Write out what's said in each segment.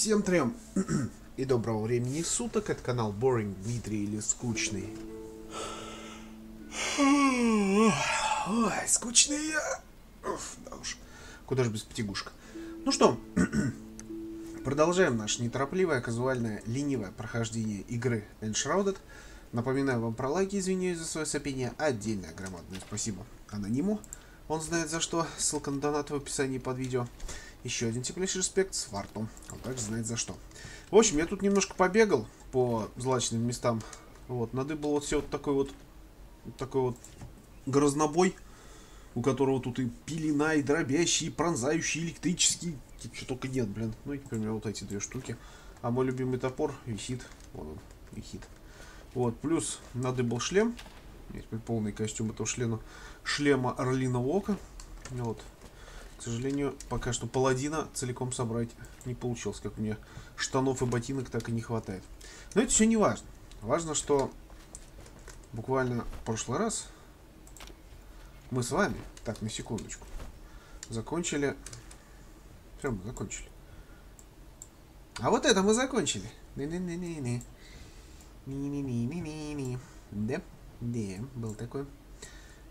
Всем трем и доброго времени суток. Это канал Boring Дмитрий или Скучный. Ой, скучный я. Уф, да уж. Куда же без потягушка. Ну что, продолжаем наше неторопливое, казуальное, ленивое прохождение игры Enshrouded. Напоминаю вам про лайки, извиняюсь за свое сопение. Отдельное громадное спасибо анониму. Он знает за что. Ссылка на донат в описании под видео. Еще один теплейший респект Сварту. Он также знает за что. В общем, я тут немножко побегал по злачным местам. Вот, надыбал вот все вот такой вот, такой вот грознобой, у которого тут и пелена, и дробящий, и пронзающий, электрический. Что только нет, блин. Ну и, например, вот эти две штуки. А мой любимый топор висит. Вот он, висит. Вот, плюс надыбал шлем. Теперь полный костюм этого шлема. Шлема Орлиного Ока. Вот. К сожалению, пока что паладина целиком собрать не получилось, как мне штанов и ботинок так и не хватает. Но это все не важно. Важно, что буквально в прошлый раз мы с вами, так, на секундочку, закончили... Мы закончили. А вот это мы закончили. Не-не-не-не-не. Не-не-не-не-не. Да, да, был такой.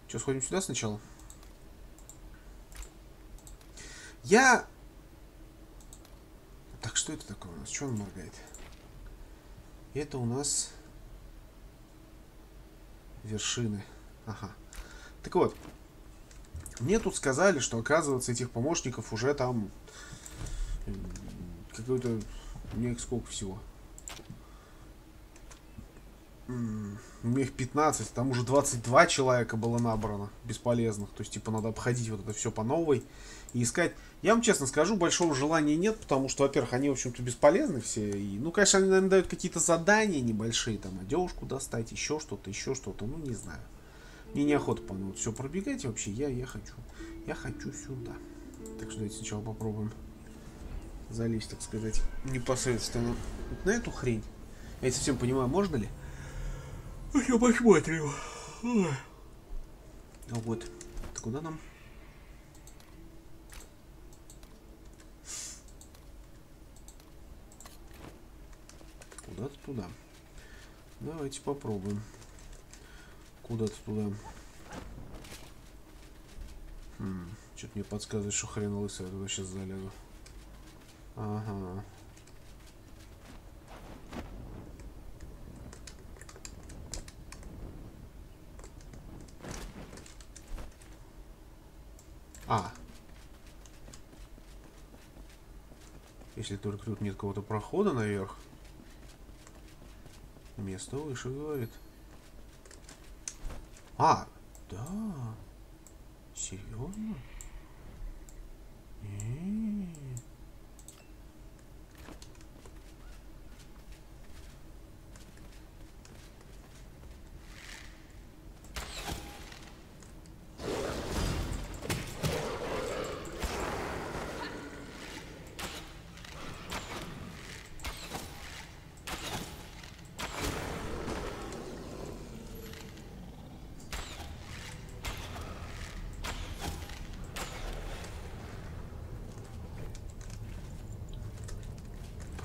Что, сходим сюда сначала? Я... Так, что это такое у нас? Что он моргает? Это у нас вершины. Ага. Так вот, мне тут сказали, что оказывается этих помощников уже там какой-то... Мне сколько всего? Их 15, там уже 22 человека было набрано бесполезных. То есть, типа, надо обходить вот это все по новой и искать. Я вам честно скажу, большого желания нет, потому что, во-первых, они, в общем-то, бесполезны все. И, ну, конечно, они, наверное, дают какие-то задания небольшие, там, одежку достать, еще что-то, еще что-то, ну, не знаю. Мне неохота по вот все пробегать вообще, я, я хочу. Я хочу сюда. Так что давайте сначала попробуем залезть, так сказать, непосредственно вот на эту хрень. Я не совсем понимаю, можно ли? Я посмотрим. А вот. Куда нам? Куда-то туда. Давайте попробуем. Куда-то туда. Хм, Что-то мне подсказывает, что хрен лысый, я туда сейчас залезу. Ага. А. Если только тут нет какого-то прохода наверх. Место выше, говорит. А, да. Серьезно? Нет.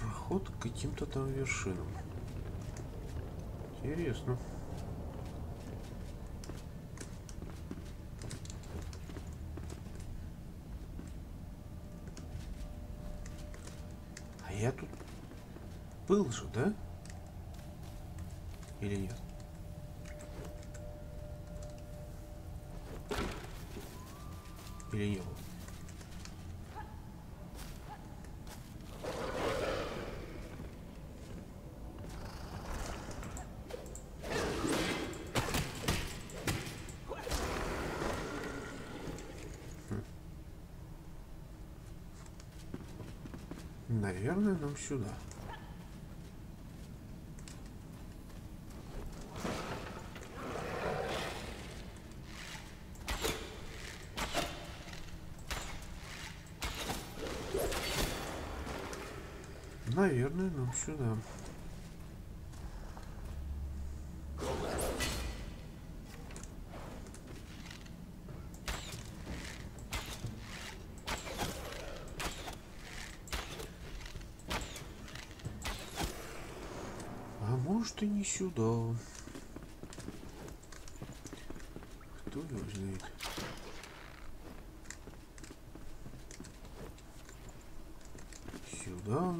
Проход к каким-то там вершинам. Интересно. А я тут был же, да? Или нет? Или не был? Наверное, сюда. Наверное, нам сюда. И не сюда. Кто его знает? Сюда.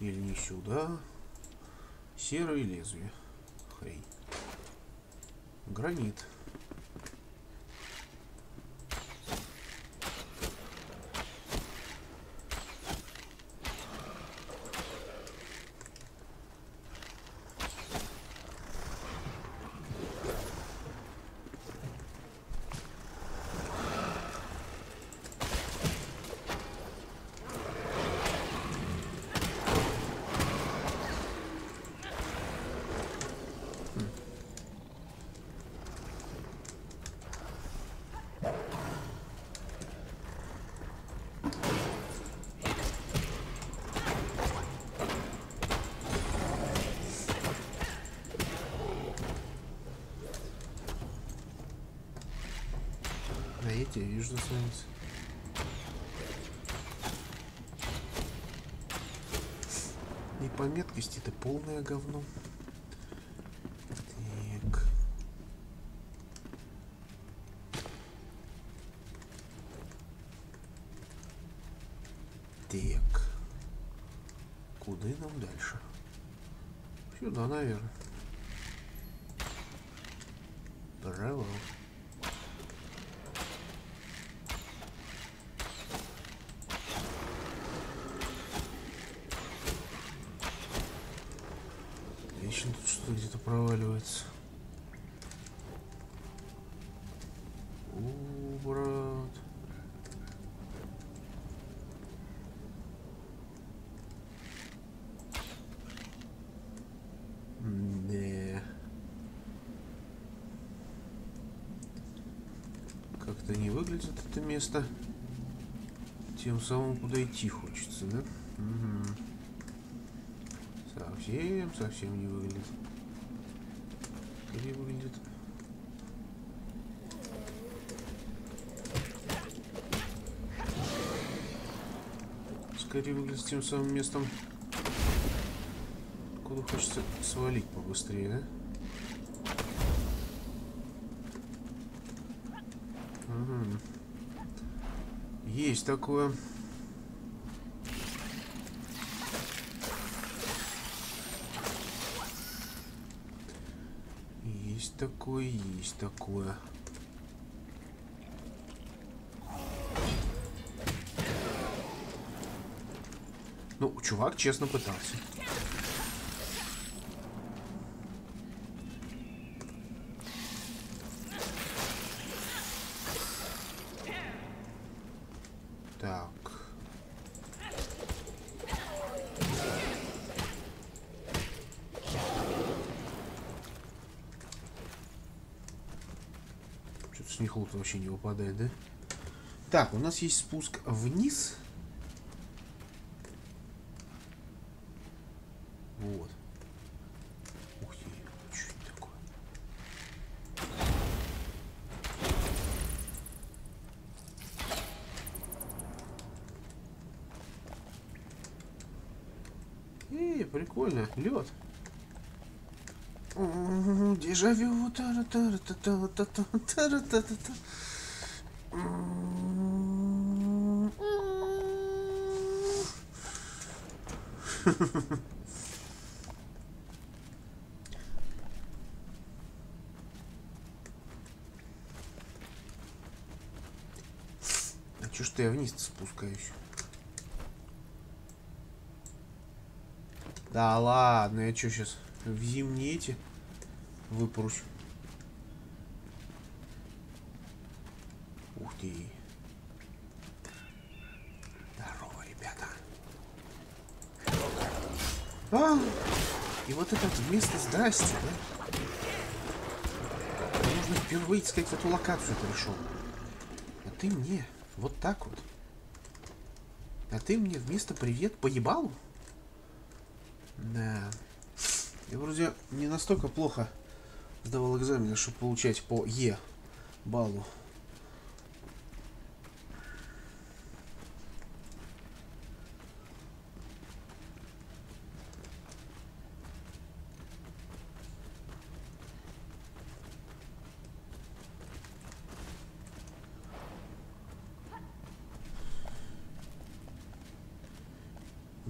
Или не сюда. Серое лезвие. Хрень. Гранит. Да я вижу, засранец. И по меткости это полное говно. Так. Так. Куда нам дальше? Сюда, наверное. Здорово. Вечно тут что-то где-то проваливается. У, брат. Да. Как-то не выглядит это место. Тем самым, куда идти хочется, да? Угу. Совсем, совсем не выглядит. Скорее выглядит. Скорее выглядит тем самым местом, куда хочется свалить побыстрее, да? Угу. Есть такое. Есть такое, есть такое. Ну, чувак честно пытался. Так. Что-то с них выпадает, да? Так, у нас есть спуск вниз. Вот. Ух ты, что это такое? Эй, прикольно, лед. Дежавю. Тара-тара-та-та-та-та-та-та-та-та. А чё ж ты я вниз спускаюсь? Да ладно, я чё сейчас в зимние эти выпрусь? Ух ты. Здорово, ребята. А, и вот это вот место здрасте, да? Нужно впервые, так сказать, эту локацию пришел. А ты мне вот так вот. А ты мне вместо привет поебалу? Да. Я вроде не настолько плохо сдавал экзамены, чтобы получать по Е баллу.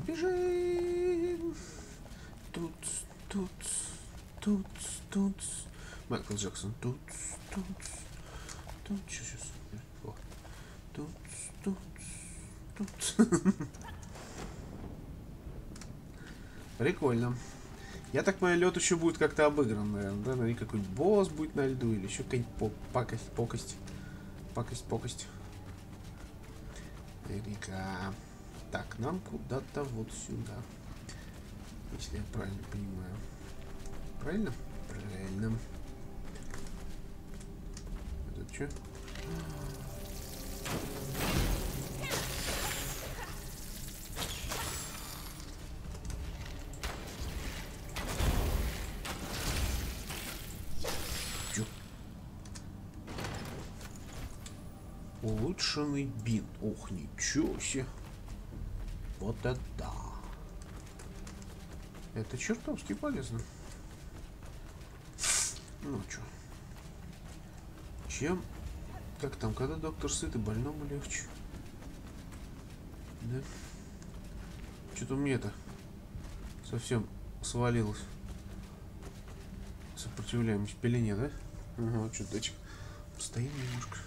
Бежим! Тут, тут, тут, тут. Майкл Джексон. Тут, тут, тут. Сейчас, сейчас. О. Тут, тут, тут. Прикольно. Я так понимаю, лед еще будет как-то обыгран, наверное, да? Наверное, какой-нибудь босс будет на льду или еще какая-нибудь пакость, покость. Пакость, покость. Наверняка. Так, нам куда-то вот сюда. Если я правильно понимаю. Правильно? Правильно. Что? Чё? Улучшенный бин. Ох, ничего себе. Вот это да. Это чертовски полезно. Ну чё. Чем? Как там, когда доктор сыт и больному легче? Да? Что-то мне это совсем свалилось. Сопротивляемость пелене, да? Ага, что датчик. Стоим немножко.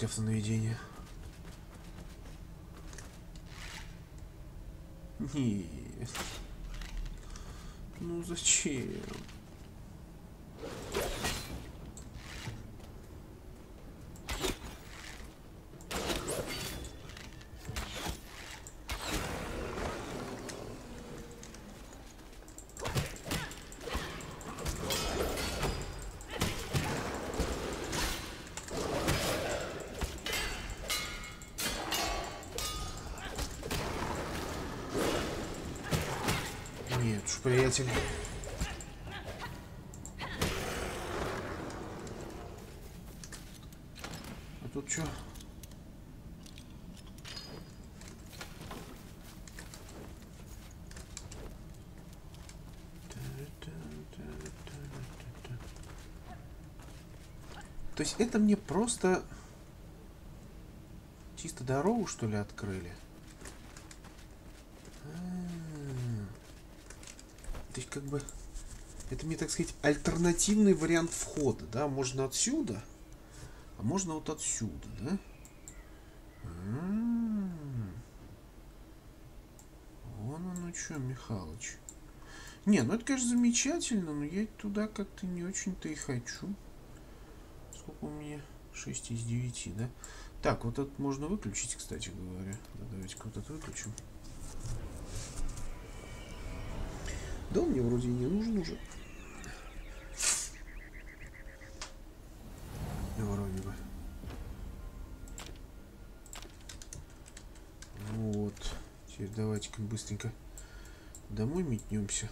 Есть автонаведение. Нет. Ну зачем? Приятель. А тут что? То есть это мне просто чисто дорогу, что ли, открыли? А. То есть как бы это мне, так сказать, альтернативный вариант входа, да? Можно отсюда, а можно вот отсюда, да? М-м-м. Вон оно что, Михалыч. Не, ну это, конечно, замечательно, но я туда как-то не очень-то и хочу. Сколько у меня? 6 из 9, да? Так, вот это можно выключить, кстати говоря. Да, давайте-ка вот это выключим. Да он мне вроде не нужен уже. Вроде бы. Вот. Теперь давайте-ка быстренько домой метнемся.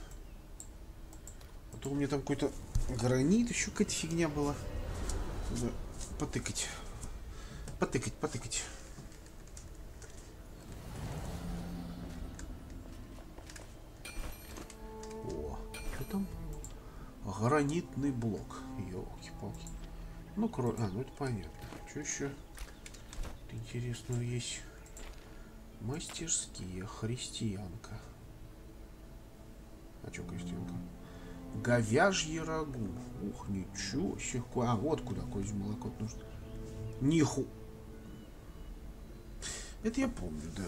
А то у меня там какой-то гранит, еще какая-то фигня была. Надо потыкать. Потыкать, потыкать. Гранитный блок. Елки-палки. Ну, кро... А, ну это понятно. Что еще интересного есть? Мастерские. Христианка. А что крестьянка? Говяжье рагу. Ух, ничего себе. А, вот куда козье молоко нужно. Ниху. Это я помню, да.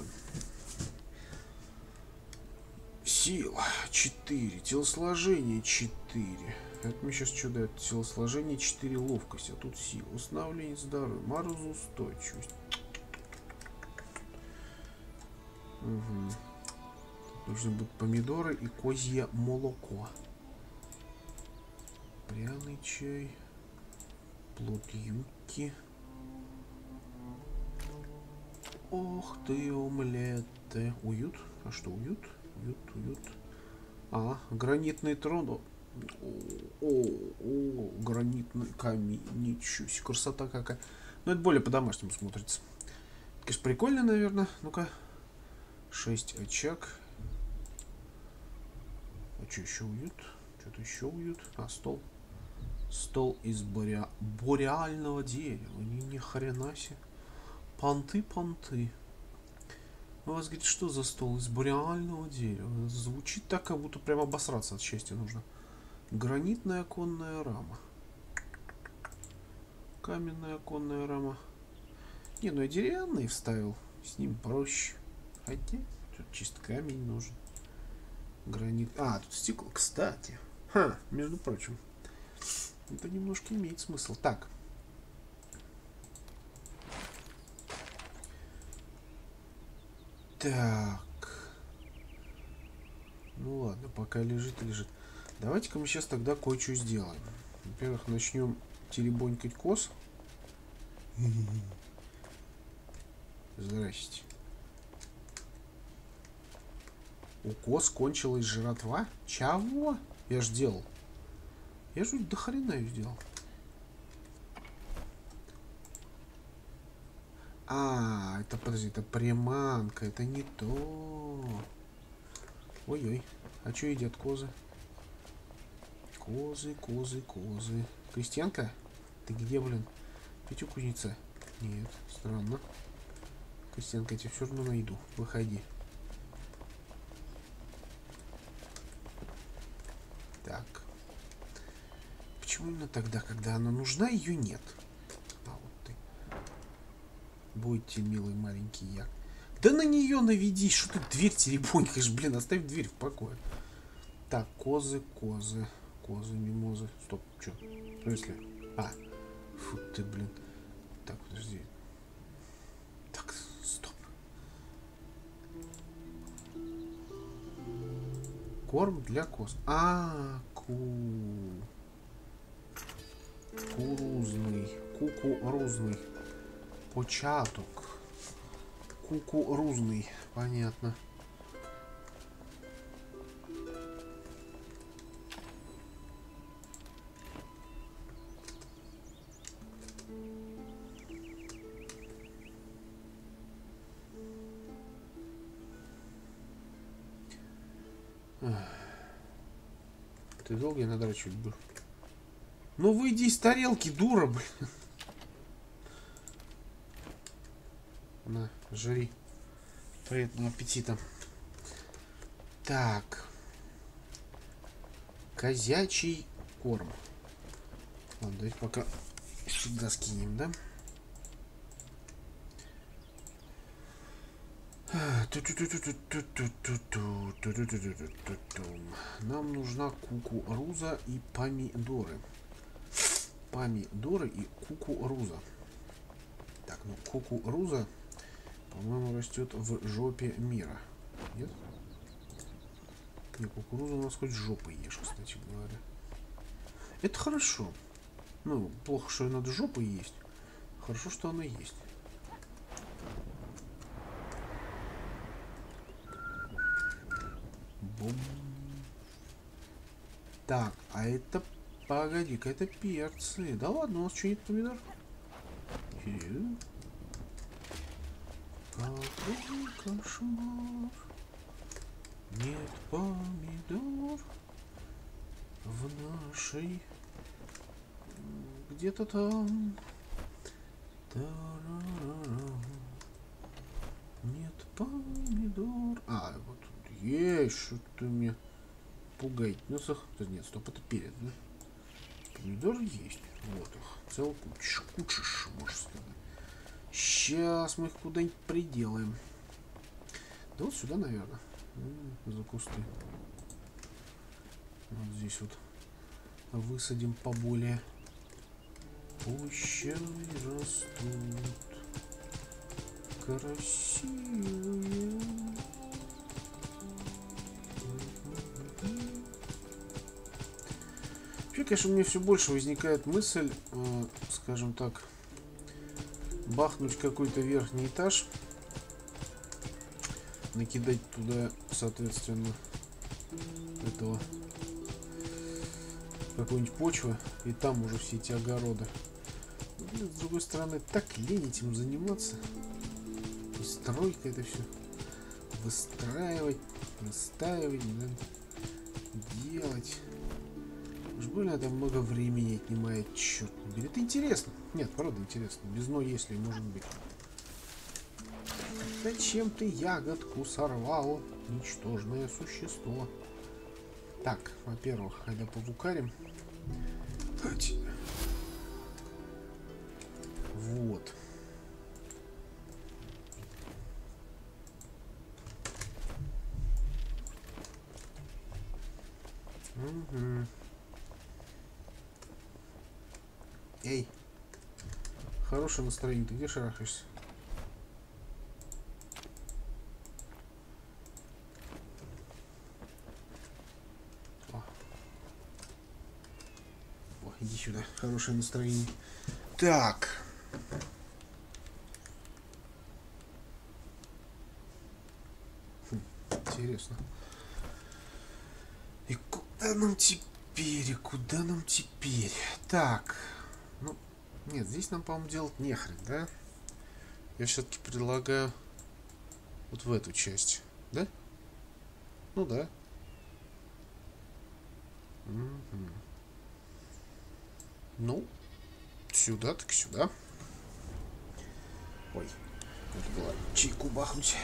Сила 4. Телосложение 4. Это мне сейчас что дает? Телосложение 4 ловкость, а тут сила. Восстановление здоровья. Морозоустойчивость. Угу. Тут нужны будут помидоры и козье молоко. Пряный чай. Плод юки. Ох ты, омлеты. Уют? А что, уют? Уют, уют. А, гранитный трон. О, о, о, гранитный камень. Ничего себе, красота какая. Ну, это более по-домашнему смотрится. Конечно, прикольно, наверное. Ну-ка. 6 очаг. А что еще уют? Что-то еще уют. А, стол. Стол из боря... бореального дерева. Ни, ни хрена себе. Понты, понты. У вас, говорит, что за стол из бореального дерева? Звучит так, как будто прямо обосраться от счастья нужно. Гранитная оконная рама. Каменная оконная рама. Не, ну я деревянный вставил. С ним проще. Хотя, тут чисто камень нужен. Гранит. А, тут стекло. Кстати. Ха, между прочим. Это немножко имеет смысл. Так. Так. Ну ладно, пока лежит, лежит. Давайте-ка мы сейчас тогда кое-что сделаем. Во-первых, начнем теребонькать кос. Здрасте. У кос кончилась жратва? Чего? Я ж делал. Я же до хрена ее сделал. А, это, подожди, это приманка, это не то. Ой-ой, а что едят козы? Козы, козы, козы. Крестьянка? Ты где, блин? Кузнеца? Нет, странно. Крестьянка, я тебя все равно найду. Выходи. Так. Почему именно тогда, когда она нужна, ее нет? Будьте, милый маленький я. Да на нее наведись, что ты дверь теребонькаешь, блин, оставь дверь в покое. Так, козы, козы, козы, мимозы. Стоп, что? В смысле? А, фу ты, блин. Так, подожди. Так, стоп. Корм для коз. А, ку. Кукурузний. Кукурузний. Початок. Кукурузный. Понятно. Ты долго я надрачивать буду? Ну выйди из тарелки, дура, блин. На, жри. Приятного аппетита. Так. Козячий корм. Ладно, давайте пока сюда скинем, да? Нам нужна кукуруза и помидоры. Помидоры и кукуруза. Так, ну кукуруза, по-моему, растет в жопе мира. Нет? Не, кукуруза у нас хоть жопой ешь, кстати говоря. Это хорошо. Ну, плохо, что ее надо жопой есть. Хорошо, что она есть. Бум. Так, а это... Погоди-ка, это перцы. Да ладно, у нас что, нет помидор? Какой кошмар. Нет помидор в нашей... Где-то там... Та-ра-ра-ра. Нет помидор. А, вот есть, что-то мне пугает. Ну, сах... Нет, стоп, это перед, да? Помидоры есть. Вот их. Целая куча. Куча, можно сказать. Сейчас мы их куда-нибудь приделаем. Да вот сюда, наверное. За кусты. Вот здесь вот высадим поболее. Пущай растут красивые. Вообще, конечно, мне все больше возникает мысль, э, скажем так, бахнуть какой-то верхний этаж накидать туда, соответственно, этого какой-нибудь почвы, и там уже все эти огороды. Но, блин, с другой стороны, так лень этим заниматься. И стройка это все выстраивать, настаивать, делать. Больно это много времени отнимает, черт побери. Это интересно. Нет, правда интересно. Без но если может быть. Зачем ты ягодку сорвал, ничтожное существо? Так, во-первых, когда повукарим. Вот. Угу. Эй. Хорошее настроение. Ты где шарахаешься? О. О, иди сюда. Хорошее настроение. Так. Хм, интересно. И куда нам теперь? И куда нам теперь? Так. Нет, здесь нам, по-моему, делать нехрен, да? Я все-таки предлагаю вот в эту часть, да? Ну да. Угу. Ну, сюда так сюда. Ой, надо было чайку бахнуть.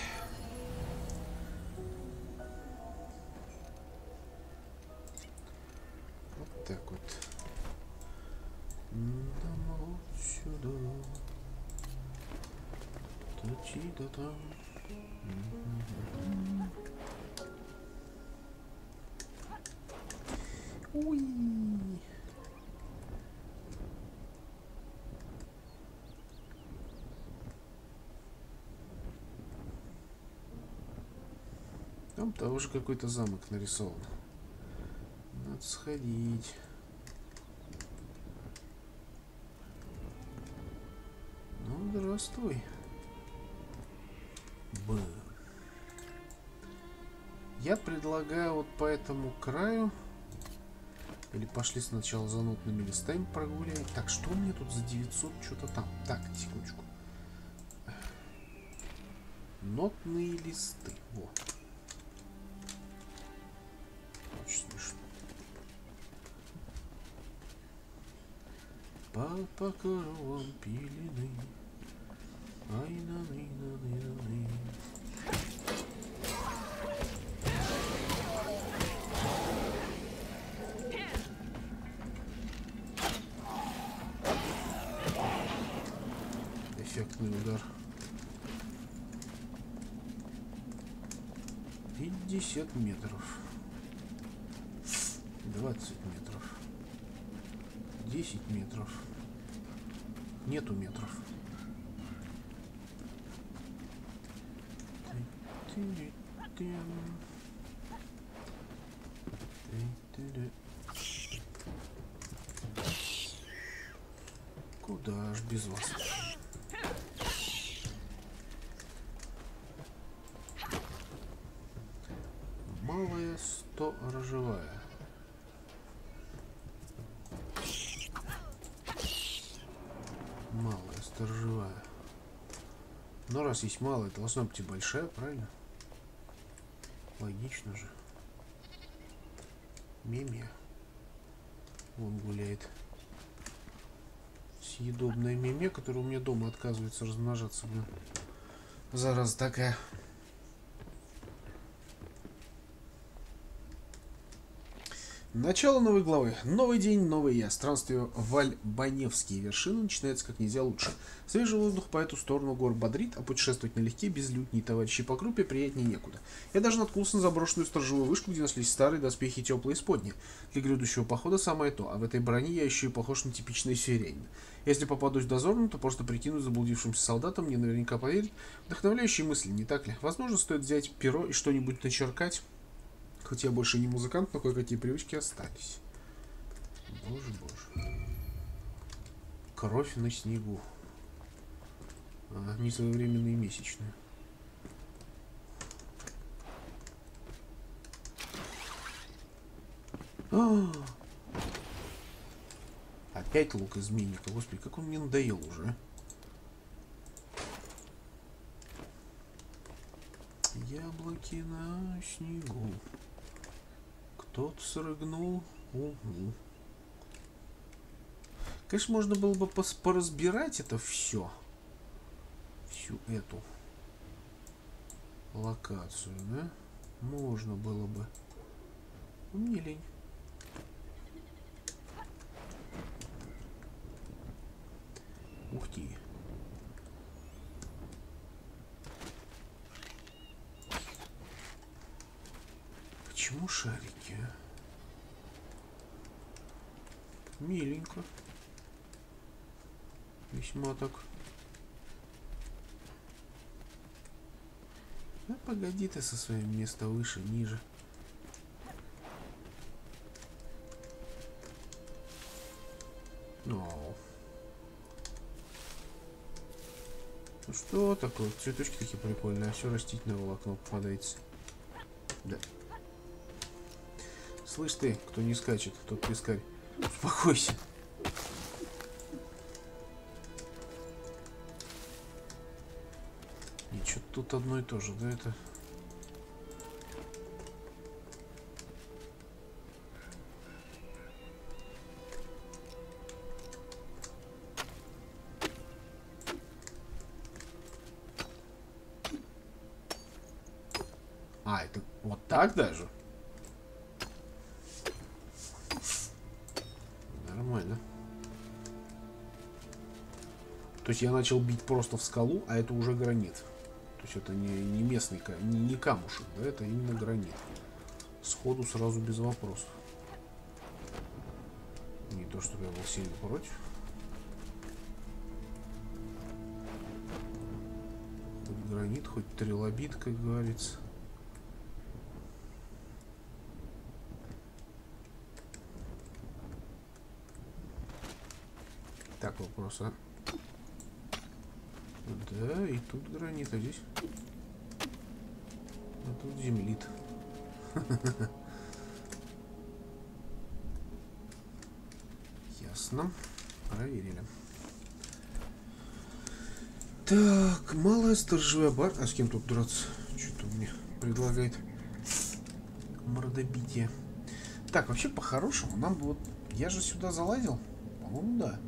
Уй. Там тоже какой-то замок нарисован. Надо сходить. Ну, здравствуй. Б. Я предлагаю вот по этому краю... Или пошли сначала за нотными листами прогуляем. Так, что мне тут за 900 что-то там? Так, секундочку. Нотные листы. Вот. Очень смешно. Под покровом пелены. Ай, на ны на ны на ны. Эффектный удар. Пятьдесят метров. Двадцать метров. Десять метров. Нету метров. Куда ж без вас? Малая сторожевая. Малая сторожевая. Но раз есть малая, должна быть и большая, правильно? Логично же. Мемия. Вон гуляет. Съедобная меме, которая у меня дома отказывается размножаться. Блин. Зараза такая. Начало новой главы. Новый день, новый я. Странствие в Альбаневские вершины начинается как нельзя лучше. Свежий воздух по эту сторону гор бодрит, а путешествовать налегке без лютней товарищей по группе приятнее некуда. Я даже наткнулся на заброшенную сторожевую вышку, где нашлись старые доспехи теплые сподни. Для грядущего похода самое то, а в этой броне я еще и похож на типичный сирень. Если попадусь дозорным, то просто прикинусь заблудившимся солдатом, мне наверняка поверит. Вдохновляющие мысли, не так ли? Возможно, стоит взять перо и что-нибудь начеркать. Хоть я больше не музыкант, но кое-какие привычки остались. Боже, боже. Кровь на снегу. А, несвоевременные месячные. А -а -а. Опять лук изменника. Господи, как он мне надоел уже. А. Яблоки на снегу. Кто-то срыгнул. Угу. Конечно, можно было бы поразбирать это все. Всю эту локацию, да? Можно было бы. Но мне лень. Ух ты. Почему шарики? А? Миленько. Весьма так. Да погоди ты со своим места выше, ниже. Ну. Ну что такое? Цветочки такие прикольные, а все растительное волокно попадается. Да. Слышь ты, кто не скачет, тот пескарь. Успокойся. Ничего, тут одно и то же, да, это... А, это вот так даже? То есть я начал бить просто в скалу, а это уже гранит. То есть это не, не местный, не, не камушек, да, это именно гранит. Сходу сразу без вопросов. Не то, чтобы я был сильно против. Хоть гранит, хоть трилобит, как говорится. Так, вопрос, а? Да, и тут гранит, а здесь... А тут землит. Ясно. Проверили. Так, малая сторожевая бар. А с кем тут драться? Что-то мне предлагает мордобитие. Так, вообще, по-хорошему, нам бы вот... Я же сюда залазил? По-моему, да.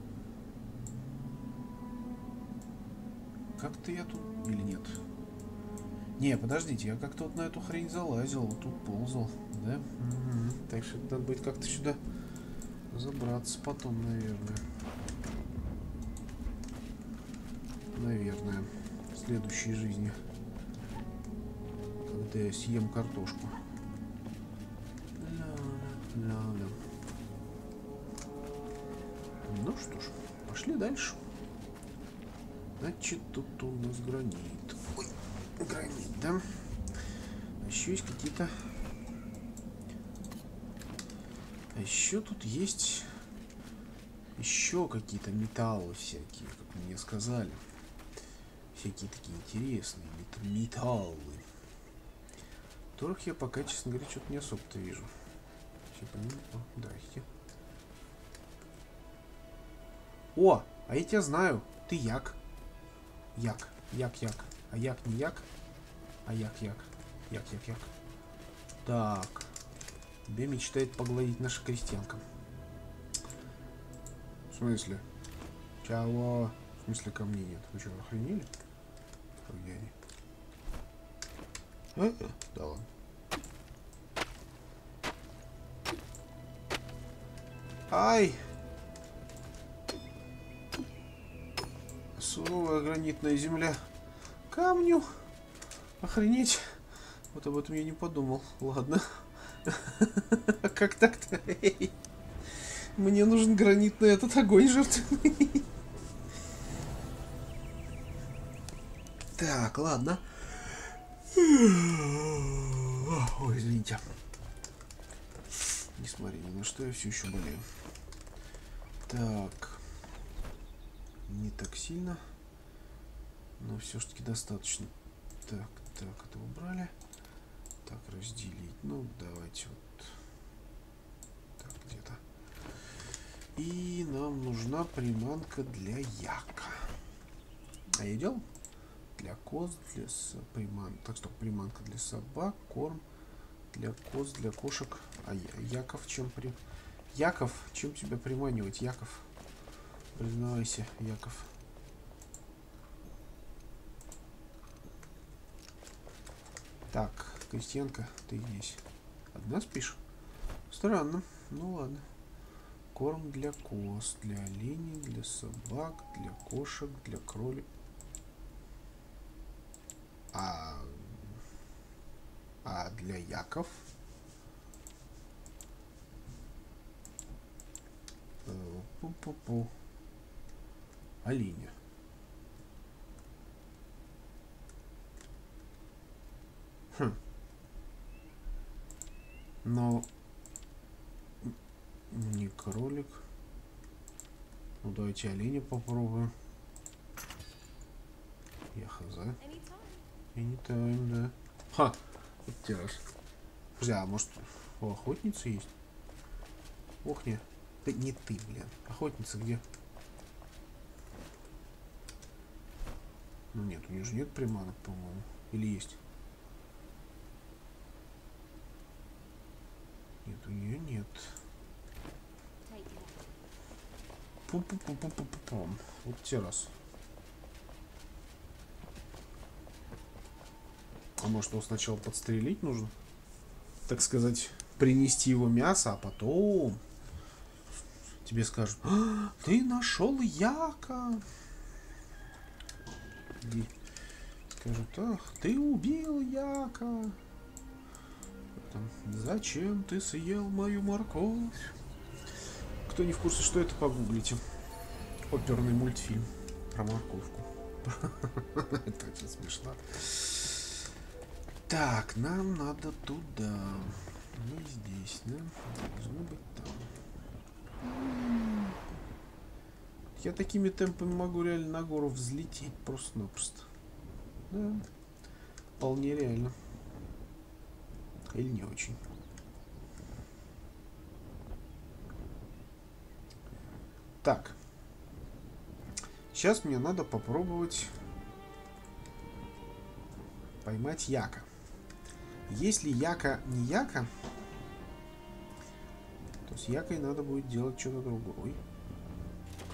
Как-то я тут... Или нет? Не, подождите, я как-то вот на эту хрень залазил, вот тут ползал, да? Угу. Так что надо будет как-то сюда забраться потом, наверное. Наверное. В следующей жизни. Когда я съем картошку. Ну что ж, пошли дальше. Значит, тут у нас гранит. Ой, гранит, да? А еще есть какие-то... А еще тут есть еще какие-то металлы всякие, как мне сказали. Всякие такие интересные металлы. Которых я пока, честно говоря, что-то не особо-то вижу. Сейчас понимаю. О, здрасте. О, а я тебя знаю. Ты як. Як. Як-як. А як не як? А як-як. Як-як-як. Так. Тебе мечтает погладить наша крестьянка. В смысле? Чего? В смысле ко мне нет? Вы что, охренели? Где они? А? Да ладно. Ай! Суровая гранитная земля. Камню. Охренеть. Вот об этом я не подумал. Ладно. Как так-то? Мне нужен гранитный этот огонь жертвенный. Так, ладно. Ой, извините. Не смотри на что, я все еще болею. Так не так сильно, но все-таки достаточно. Так, так, это убрали. Так, разделить. Ну, давайте вот И нам нужна приманка для яка. А я? Для коз, для с... приман... Так что приманка для собак, корм для коз, для кошек. А я... Яков чем при... Яков, чем тебя приманивать, Яков? Признавайся, Яков. Так, Крестьянка, ты здесь. Одна спишь? Странно. Ну ладно. Корм для коз, для оленей, для собак, для кошек, для кроликов. А, а для яков? Э, пу-пу-пу. Оленя. Хм. Но не кролик. Ну давайте оленя попробуем. Я хаза. Anytime, да. Ха! Тираж. Подожди, а может у охотницы есть? Ох, не. Да не ты, блин. Охотница где? Ну нет, у нее же нет приманок, по-моему. Или есть? Нет, у нее нет. пум пум пум пум пум пум Вот террас. А может его сначала подстрелить нужно? Так сказать, принести его мясо, а потом тебе скажут, а, ты нашел яка. И скажут, ах, ты убил яка. Потом, Зачем ты съел мою морковь? Кто не в курсе, что это, погуглите. Оперный мультфильм про морковку. Это очень смешно. Так, нам надо туда. Не здесь, да? Должно быть там. Я такими темпами могу реально на гору взлететь просто-напросто. Да. Вполне реально. Или не очень. Так. Сейчас мне надо попробовать поймать яка. Если яка не яка, то с якой надо будет делать что-то другое.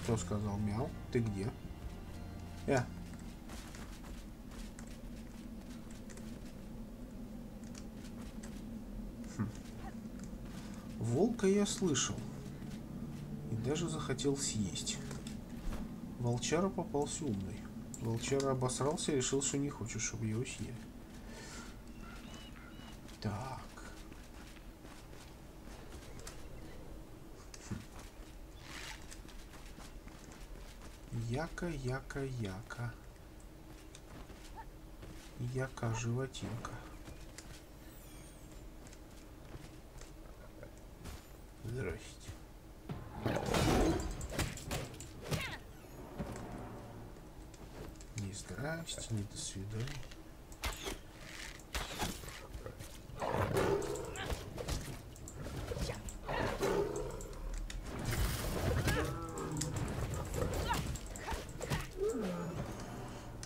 Кто сказал мяу? Ты где? Э, Волка я слышал. И даже захотел съесть. Волчара попался умный. Волчара обосрался и решил, что не хочет, чтобы его съели. Так. Яка, яка, яка. Яка животинка. Здрасте. Не здрасте, не до свидания.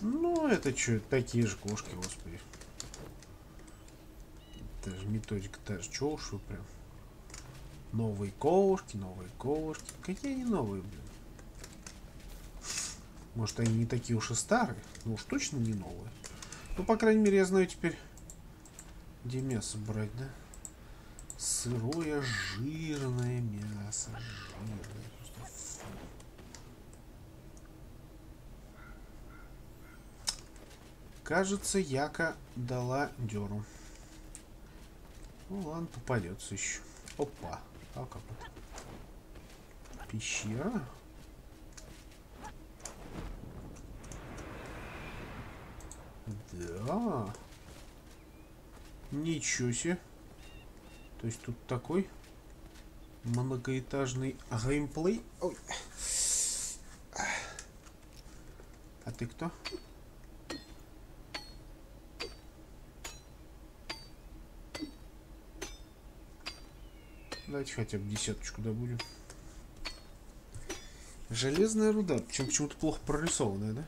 Ну, это что, такие же кошки, господи. Даже методика, даже чё уж вы прям. Новые кошки, новые кошки. Какие они новые, блин? Может, они не такие уж и старые? Ну уж точно не новые. Ну, по крайней мере, я знаю теперь, где мясо брать, да? Сырое, жирное мясо. Жирное. Кажется, Яка дала деру. Ну ладно, попадется еще. Опа. А как? Пещера? Да. Ничего себе. То есть тут такой многоэтажный геймплей. Ой. А ты кто? Давайте хотя бы десяточку добудем. Железная руда, причем почему-то плохо прорисованная, да?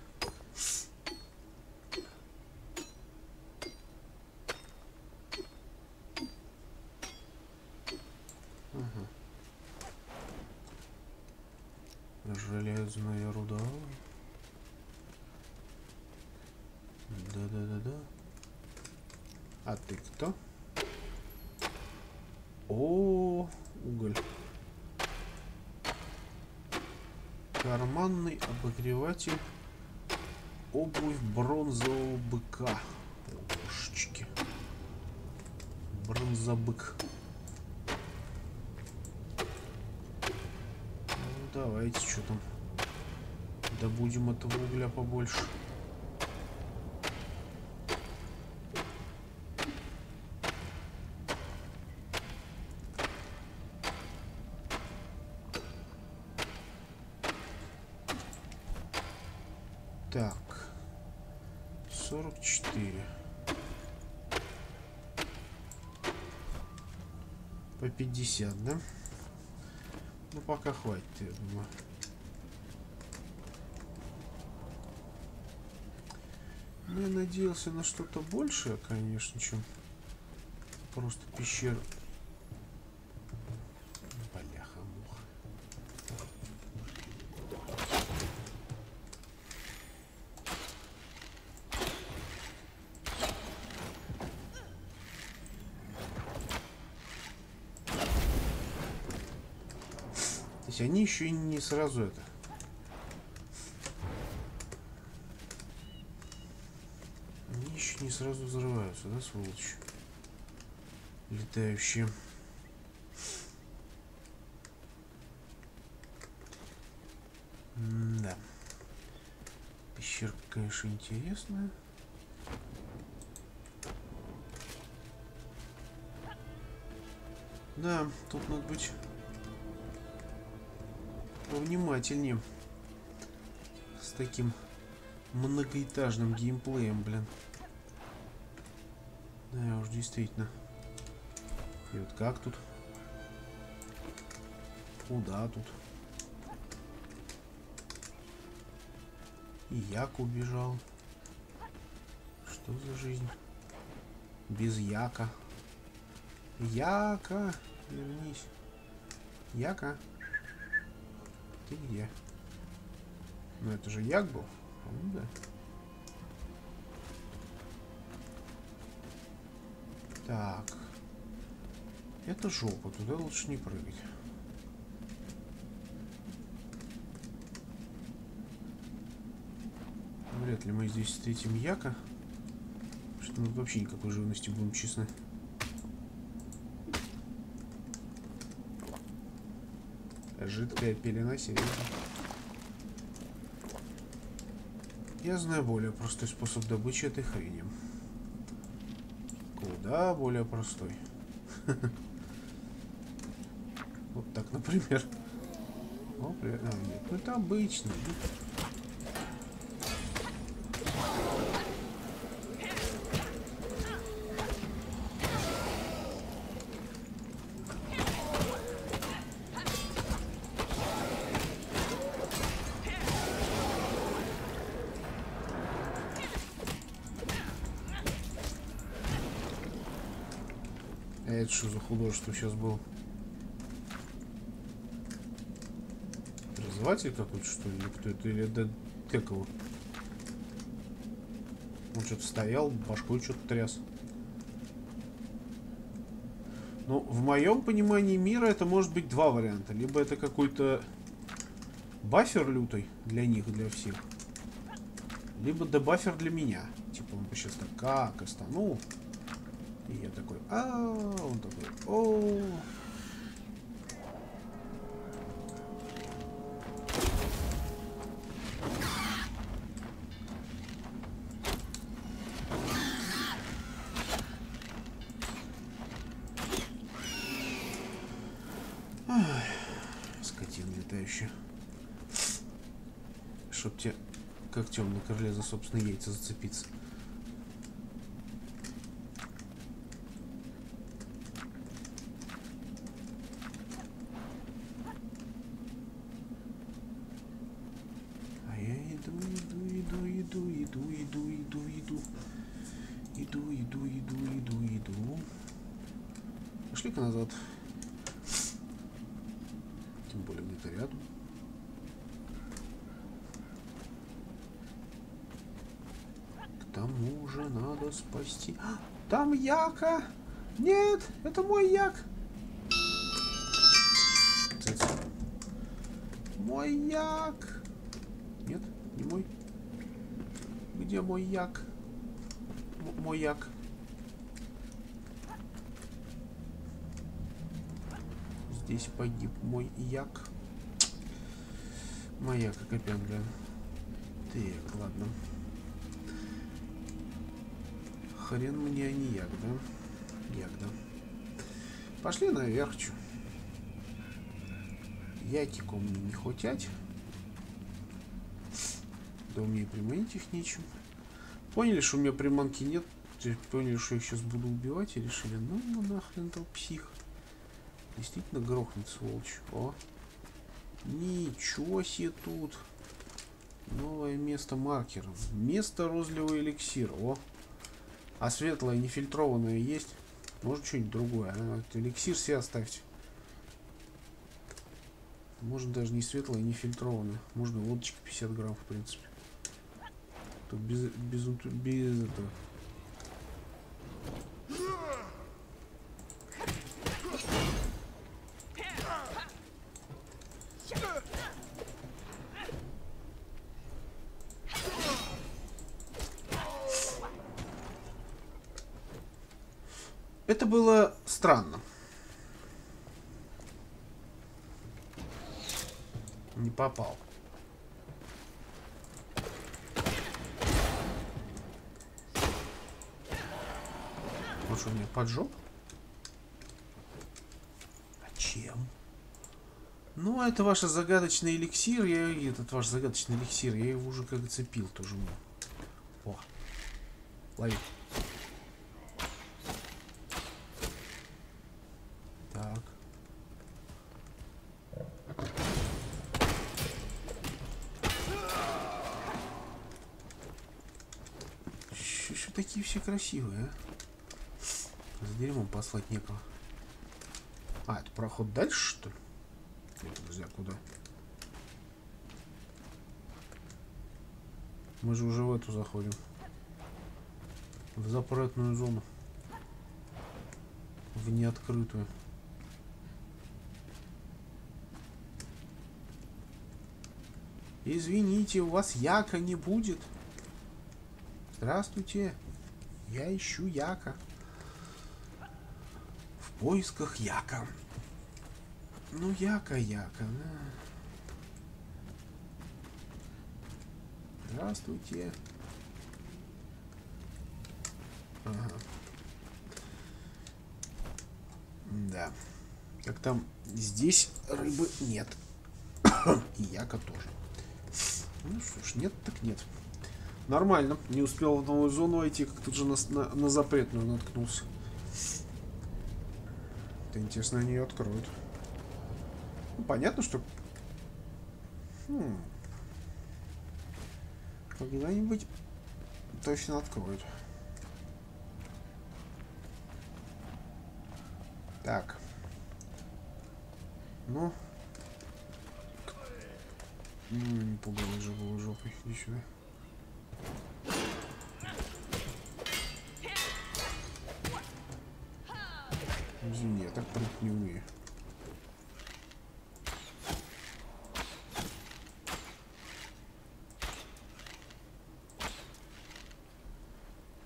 По 50, да? Ну, пока хватит, я думаю. Ну, я надеялся на что-то большее, конечно, чем просто пещера. Бляха-муха. То есть они еще и не сразу это. Они еще не сразу взрываются, да, сволочи? Летающие. Да. Пещерка, конечно, интересная. Да, тут надо быть повнимательнее с таким многоэтажным геймплеем, блин. Да, уж действительно. И вот как тут? Куда тут? И Як убежал. Что за жизнь? Без Яка. Яка, вернись. Яка. Ты где? Ну это же Як был. Ну да. Так. Это жопа, туда лучше не прыгать. Вряд ли мы здесь встретим Яка. Что мы вообще никакой живности будем честны. Жидкая пелена, серьезно. Я знаю более простой способ добычи этой хрени. Куда более простой. Вот так, например. О, привет. А, нет, ну это обычный. Художество сейчас было? Призыватель какой-то, что ли? Кто это? Или это Текова? Он что-то стоял, башкой что-то тряс. Ну, в моем понимании мира это может быть два варианта. Либо это какой-то бафер лютый для них, для всех. Либо дебафер для меня. Типа он сейчас так как останул. И я такой, а он такой, о Скотина летающая. Чтоб тебе когтем на крыле за собственные яйца зацепиться. иду, иду, иду, иду, иду, иду, иду. Иду, иду, иду, иду, иду. иду. Пошли-ка назад. Тем более где-то рядом. К тому же надо спасти... А, там яка! Нет, это мой як! Мой як! Где мой як? М мой як. Здесь погиб мой як. Моя копенга. Так, ладно. Хрен мне, не як, да? Як, да. Пошли наверх, чё. Ятику мне не хотять. Да у меня и приманить их нечем. Поняли, что у меня приманки нет? Поняли, что я их сейчас буду убивать и решили, ну, ну нахрен там псих. Действительно грохнет, сволочь. О. Ничего себе тут. Новое место маркера. Место розлива эликсир. О. А светлое нефильтрованное есть? Может что-нибудь другое. А? Эликсир себе оставьте. Может даже не светлое, не фильтрованное. Можно водочка 50 грамм, в принципе. Тут без, без, без этого. Это было странно. Не попал. Что, меня поджег? А чем? Ну, это ваш загадочный эликсир. Я этот ваш загадочный эликсир. Я его уже как цепил тоже. О. Лови. все красивые, а? Дерьмом послать некого. А, это проход дальше, что ли? Нет, друзья, куда? Мы же уже в эту заходим. В запретную зону. В неоткрытую. Извините, у вас яка не будет. Здравствуйте. Я ищу Яка. Поисках Яка. Ну, Яка, Яка, да. Здравствуйте. Ага. Да. Как там здесь рыбы нет. И яка тоже. Ну что ж, нет так нет. Нормально. Не успел в новую зону войти, как тут же на, на, на запретную наткнулся. Это интересно, они ее откроют. Ну, понятно, что... Хм. Когда-нибудь точно откроют. Так. Ну. Ну, не пугай же было жопой. Иди сюда. Не умею.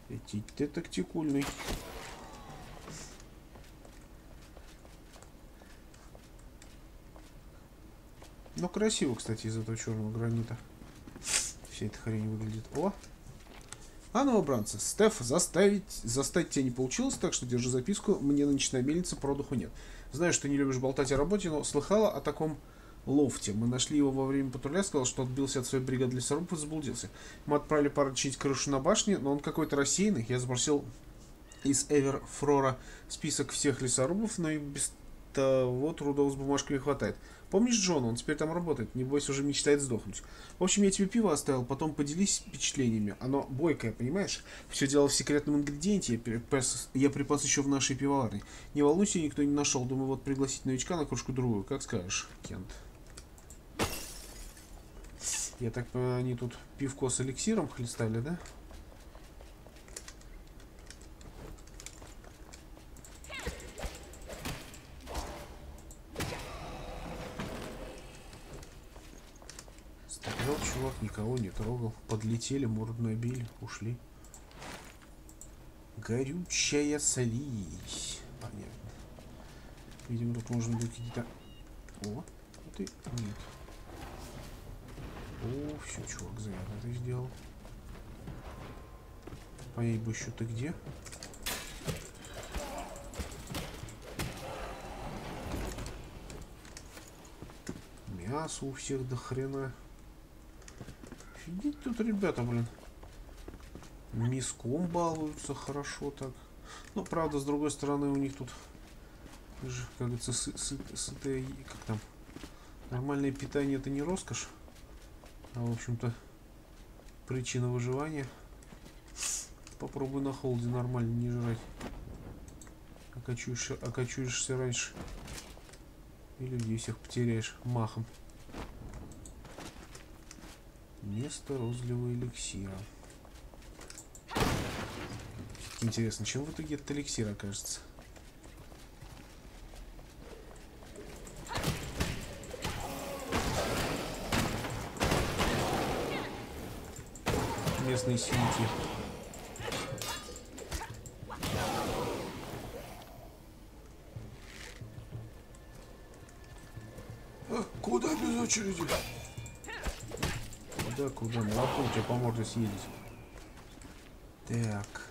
Эти ты тактикульный. Но красиво, кстати, из этого черного гранита. Вся эта хрень выглядит. О! А новобранцы, Стеф, заставить, заставить тебя не получилось, так что держи записку, мне нынче на мельнице продуху нет. Знаю, что не любишь болтать о работе, но слыхала о таком лофте. Мы нашли его во время патруля, сказал, что отбился от своей бригады лесорубов и заблудился. Мы отправили поручить крышу на башне, но он какой-то рассеянный. Я сбросил из Эверфрора список всех лесорубов, но и без того трудов с бумажками хватает. Помнишь Джон? Он теперь там работает. Небось, уже мечтает сдохнуть. В общем, я тебе пиво оставил, потом поделись впечатлениями. Оно бойкое, понимаешь? Все дело в секретном ингредиенте. Я припас, я припас еще в нашей пивоварне. Не волнуйся, никто не нашел. Думаю, вот пригласить новичка на кружку другую. Как скажешь, Кент. Я так понимаю, они тут пивко с эликсиром хлестали, да? Стоял чувак, никого не трогал. Подлетели, морду набили, ушли. Горючая слизь. Понятно. Видимо, тут можно быть какие-то... О, ты... Нет. О, все, чувак, зря это сделал. Понять бы еще ты где? Мясо у всех до хрена. Офигеть тут ребята, блин. Миском балуются хорошо так. Ну, правда, с другой стороны, у них тут, как говорится, сы сы сытое, как там, нормальное питание это не роскошь. А, в общем-то, причина выживания. Попробуй на холде нормально не жрать. Окочуешься, окочуешься раньше. И людей всех потеряешь махом. Место розлива эликсира. Интересно, чем в итоге этот эликсир окажется? местные синьки. А, куда без очереди? Куда, куда? Молоко у тебя по морде съездить. Так.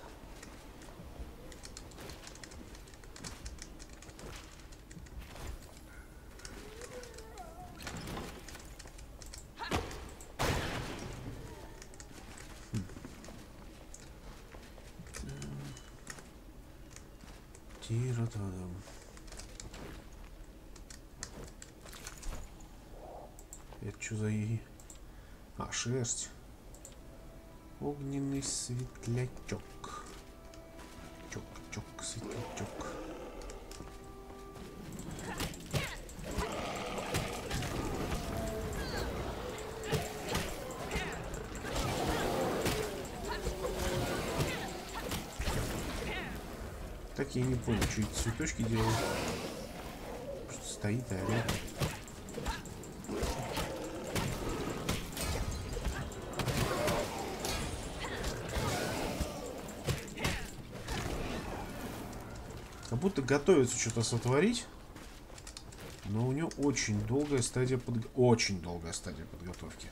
Тиротадам. Это что за и... А, шерсть. Огненный светлячок. Чок-чок, светлячок. Так я не понял, что эти цветочки делают. Что стоит и орет. Готовится что-то сотворить. Но у него очень долгая стадия подго... Очень долгая стадия подготовки.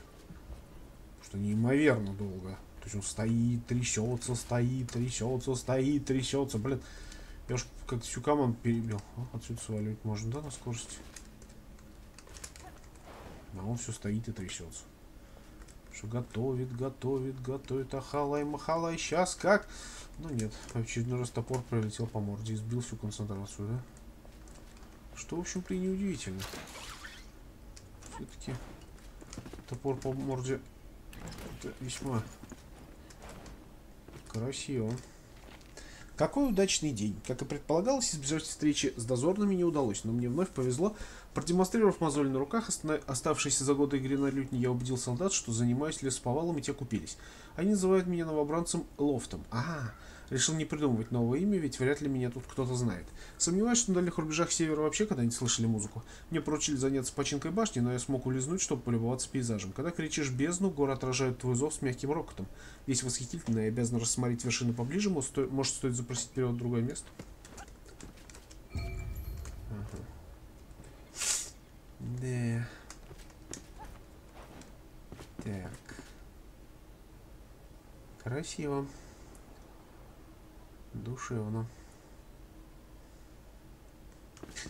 Что неимоверно долго. То есть он стоит, трясется, стоит, трясется, стоит, трясется. Блин, я уж как всю команду перебил. О, отсюда сваливать можно, да, на скорости? А он все стоит и трясется. Что готовит, готовит, готовит. Ахалай, махалай. Сейчас как? Ну нет, очередной раз топор пролетел по морде и сбил всю концентрацию, да? Что, в общем-то, и неудивительно. Все-таки топор по морде это весьма красиво. Какой удачный день. Как и предполагалось, избежать встречи с дозорными не удалось, но мне вновь повезло. Продемонстрировав мозоль на руках, оставшиеся за годы игры на лютне, я убедил солдат, что занимаюсь лесоповалом, и те купились. Они называют меня новобранцем Лофтом. Ага, решил не придумывать новое имя, ведь вряд ли меня тут кто-то знает. Сомневаюсь, что на дальних рубежах севера вообще когда-нибудь слышали музыку. Мне поручили заняться починкой башни, но я смог улизнуть, чтобы полюбоваться пейзажем. Когда кричишь бездну, горы отражают твой зов с мягким рокотом. Весь восхитительно, я обязан рассмотреть вершины поближе, может, сто... может стоит запросить перевод в другое место? Да. Так. Красиво. Душевно.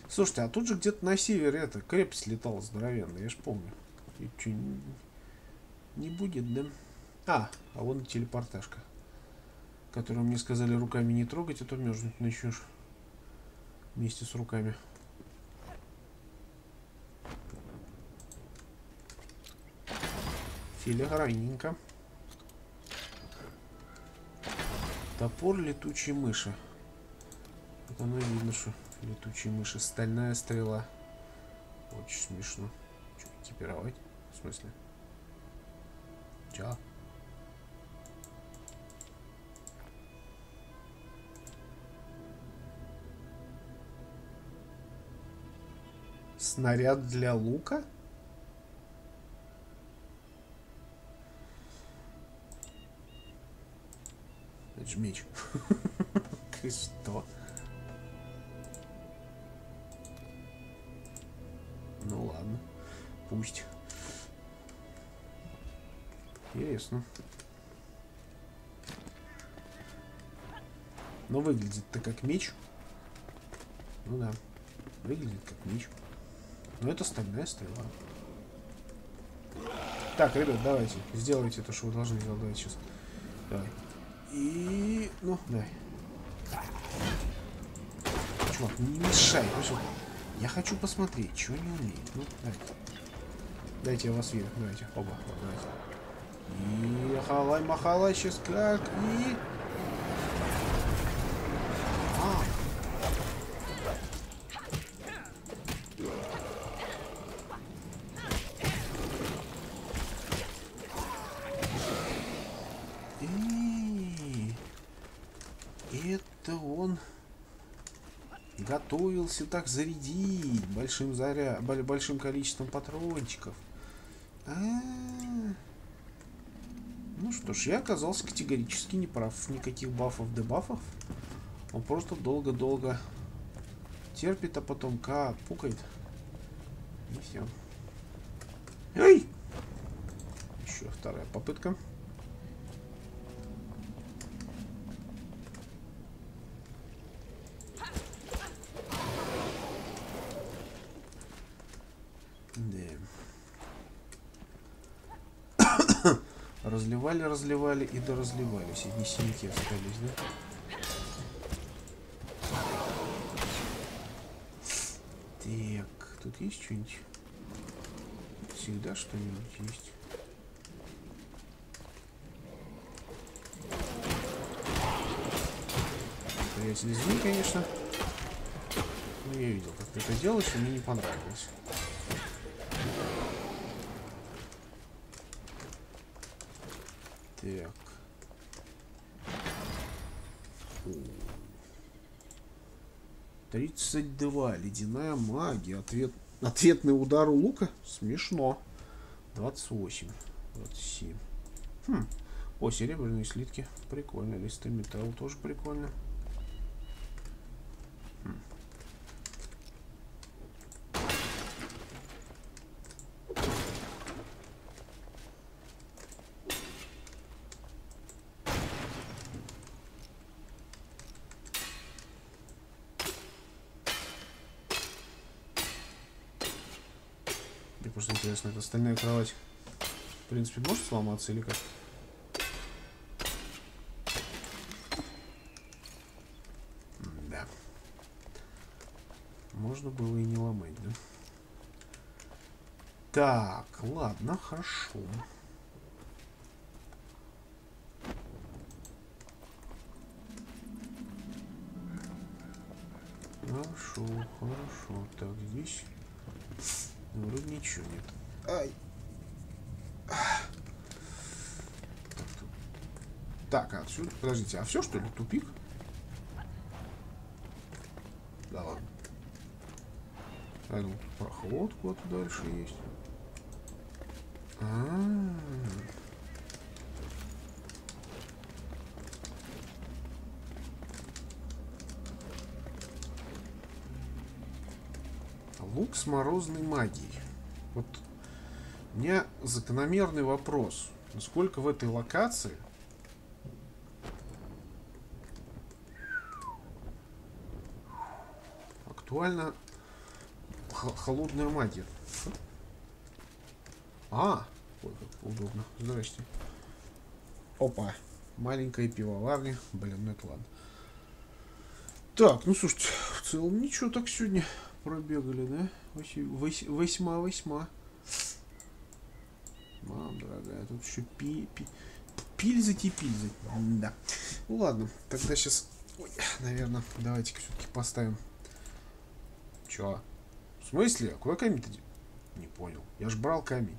Слушайте, а тут же где-то на севере эта крепость летала здоровенная, я ж помню. И что, не, не будет, да? А, а вон и телепортажка. Которую мне сказали руками не трогать, а то мерзнуть начнешь. Вместе с руками. Филигранненько. Топор летучей мыши. Вот оно видно, что летучие мыши. Стальная стрела. Очень смешно. Что, экипировать? В смысле? Чё? Снаряд для лука? Это меч. Что? Ну ладно. Пусть. Интересно. Но выглядит-то как меч. Ну да. Выглядит как меч. Но это стальная стрела. Так, ребят, давайте. Сделайте то, что вы должны сделать. Давайте сейчас. Давай. И... Ну, давай. Чувак, не мешай. Хорошо. Я хочу посмотреть, что они умеют. Ну, давайте. Дайте я вас вижу. Давайте. Оба. Давайте. И халай махалай сейчас как. И... готовился так зарядить большим заря... большим количеством патрончиков. А -а -а. Ну что ж, я оказался категорически неправ. Никаких бафов, дебафов. Он просто долго-долго терпит, а потом как пукает. И все. Эй! Еще вторая попытка. Разливали, разливали и доразливались. Одни синяки остались, да? Так, тут есть что-нибудь? Всегда что-нибудь есть. Приятель, извини, конечно. Но я видел, как ты это делаешь, и мне не понравилось. Так. 32. Ледяная магия. Ответ... Ответный удар у лука? Смешно. 28. 27. Хм. О, серебряные слитки. Прикольно. Листы металла тоже прикольно. просто интересно, эта стальная кровать, в принципе, может сломаться или как? Да. Можно было и не ломать, да? Так, ладно, хорошо. Хорошо, хорошо. Так, здесь вроде ничего нет. Ай. Так, а отсюда... Подождите, а все что ли? Тупик? Да ладно. А ну, проход куда-то дальше есть. А -а -а. Лук с морозной магией. Вот у меня закономерный вопрос. Насколько в этой локации актуальна холодная магия? А, ой, как удобно. Здрасте. Опа. Маленькая пивоварня. Блин, ну это ладно. Так, ну слушайте, в целом ничего так сегодня пробегали, да? Весьма-весьма. Еще пи, пи, пильзать и пильзать. Да. Ну ладно, тогда сейчас... Ой, наверное, давайте-ка все-таки поставим. Чё? В смысле? А куда камень-то? Не понял. Я ж брал камень.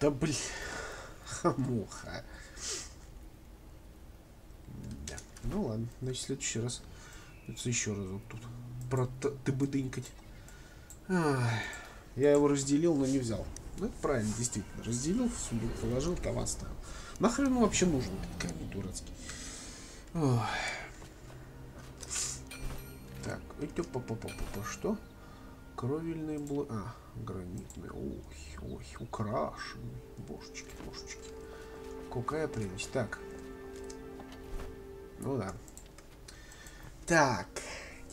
Да блин. Муха. Да. Ну ладно, значит, в следующий раз. Это еще раз вот тут. Про ты быдынькать. Я его разделил, но не взял. Ну, это правильно, действительно. Разделил, в сундук положил, там оставил. Нахрен он вообще нужен, этот камень дурацкий. Ой. Так, это по по по по что? Кровельные блоки. А, гранитные. Ой, ой, украшенные. Божечки, божечки. Какая прелесть. Так. Ну да. Так,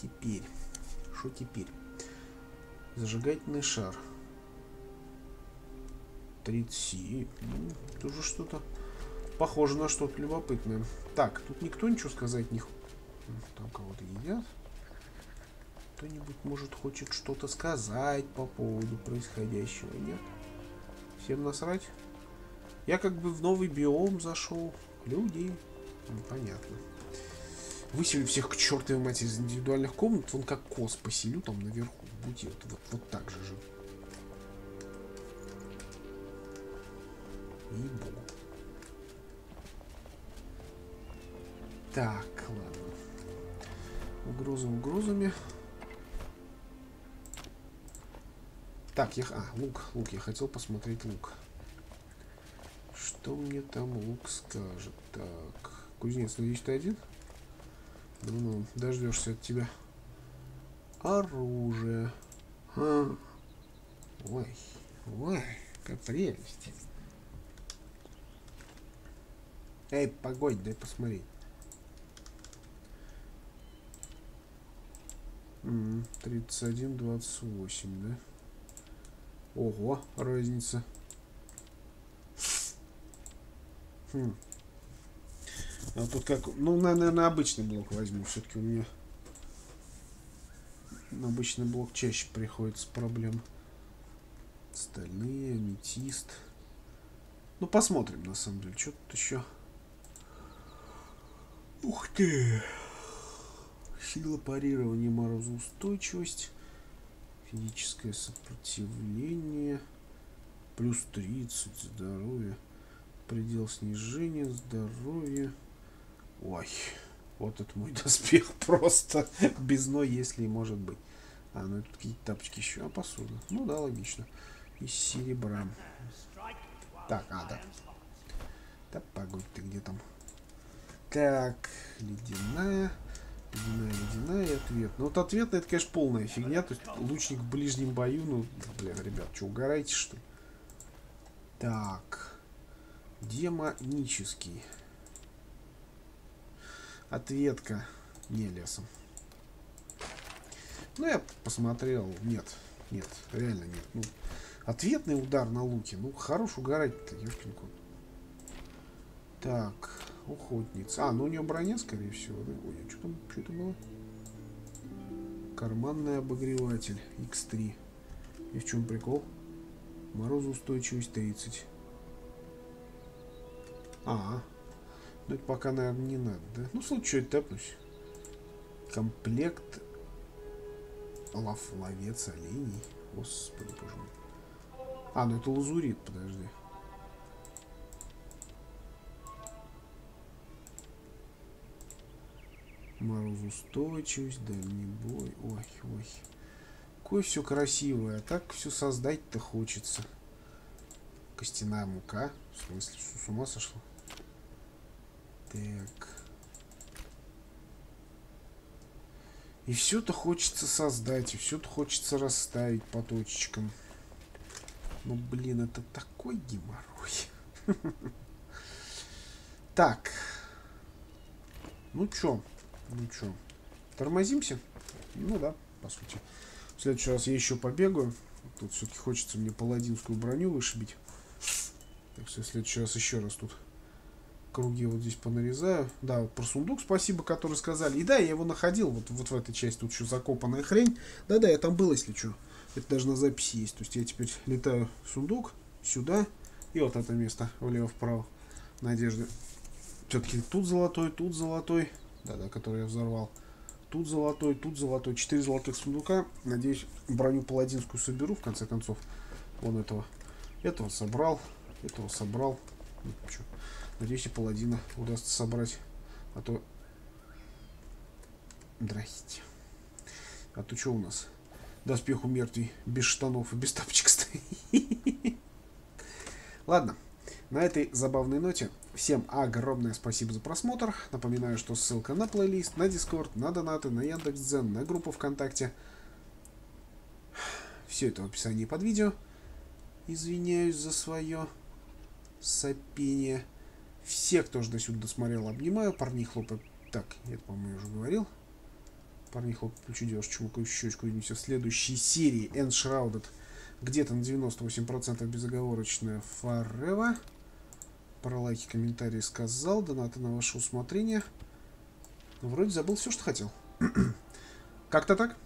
теперь. Что теперь? Зажигательный шар. 37. Ну, тоже что-то похоже на что-то любопытное. Так, тут никто ничего сказать не... Там кого-то едят. Кто-нибудь, может, хочет что-то сказать по поводу происходящего, нет? Всем насрать? Я как бы в новый биом зашел. Люди. Ну, понятно. Выселю всех к чертовой матери из индивидуальных комнат. Вон как кос поселю там наверху. Будь вот, вот, так же же. И богу. Так, ладно. Угрозы угрозами. Так, я... А, лук, лук. Я хотел посмотреть лук. Что мне там лук скажет? Так, кузнец, надеюсь, ты один? Ну-ну, дождешься от тебя. Оружие. А. Ой, ой, как прелесть. Эй, погодь, дай посмотреть. 31, 28, да? Ого, разница. Хм. А тут как... Ну, наверное, обычный блок возьму. Все-таки у меня обычный блок чаще приходится проблем. Стальные, аметист. Ну, посмотрим, на самом деле. Что тут еще? Ух ты! Сила парирования, морозоустойчивость. Физическое сопротивление. Плюс 30 здоровье. Предел снижения здоровья. Ой, вот это мой доспех просто. Без ной, если может быть. А, ну тут какие-то тапочки еще. А, посуда. Ну да, логично. Из серебра. Так, а, да. Да погодь ты где там. Так, ледяная. Ледяная, ледяная ответ. Ну вот ответ это, конечно, полная фигня. То есть лучник в ближнем бою. Ну, блин, ребят, что, угораете, что ли? Так. Демонический. Ответка. Не лесом. Ну, я посмотрел. Нет. Нет, реально нет. Ну, ответный удар на луке. Ну, хорош угорать-то, ёшкин кот. Так. Охотница. А, ну у нее броня, скорее всего. Да? Ой, а что там, что это было? Карманный обогреватель X3. И в чем прикол? Морозоустойчивость 30. А, ну это пока, наверное, не надо, да? Ну, слушай, что это тэпнусь. Комплект лав, ловец оленей. Господи, боже мой. А, ну это лазурит, подожди. Морозоустойчивость, дальний бой. Ой, ой. Какое все красивое. А так все создать-то хочется. Костяная мука. В смысле, с ума сошла? Так. И все-то хочется создать, и все-то хочется расставить по точечкам. Ну, блин, это такой геморрой. Так. Ну чё? Ну чё? Тормозимся? Ну да, по сути. В следующий раз я еще побегаю. Тут все-таки хочется мне паладинскую броню вышибить. Так что в следующий раз еще раз тут круги вот здесь понарезаю. Да, вот про сундук спасибо, который сказали. И да, я его находил вот, вот в этой части. Тут еще закопанная хрень. Да-да, я там был, если что. Это даже на записи есть. То есть я теперь летаю в сундук, сюда, и вот это место влево-вправо. Надежды. Все-таки тут золотой, тут золотой. Да-да, который я взорвал. Тут золотой, тут золотой. Четыре золотых сундука. Надеюсь, броню паладинскую соберу, в конце концов. Вон этого. Этого собрал. Этого собрал. Ну. Надеюсь, и паладина удастся собрать. А то... Здрасте. А то что у нас? Доспех у мертвей без штанов и без тапочек стоит. Ладно. На этой забавной ноте всем огромное спасибо за просмотр. Напоминаю, что ссылка на плейлист, на Дискорд, на донаты, на Яндекс.Дзен, на группу ВКонтакте. Все это в описании под видео. Извиняюсь за свое сопение. Все, кто же до сюда досмотрел, обнимаю. Парни хлопают. Так, это, по-моему, я уже говорил. Парни хлопают плечу, девушка, чумакаю щечку. Увидимся в следующей серии Enshrouded. Где-то на 98% безоговорочная Форева. Про лайки, комментарии сказал. Донаты на ваше усмотрение. Вроде забыл все, что хотел. Как-то так.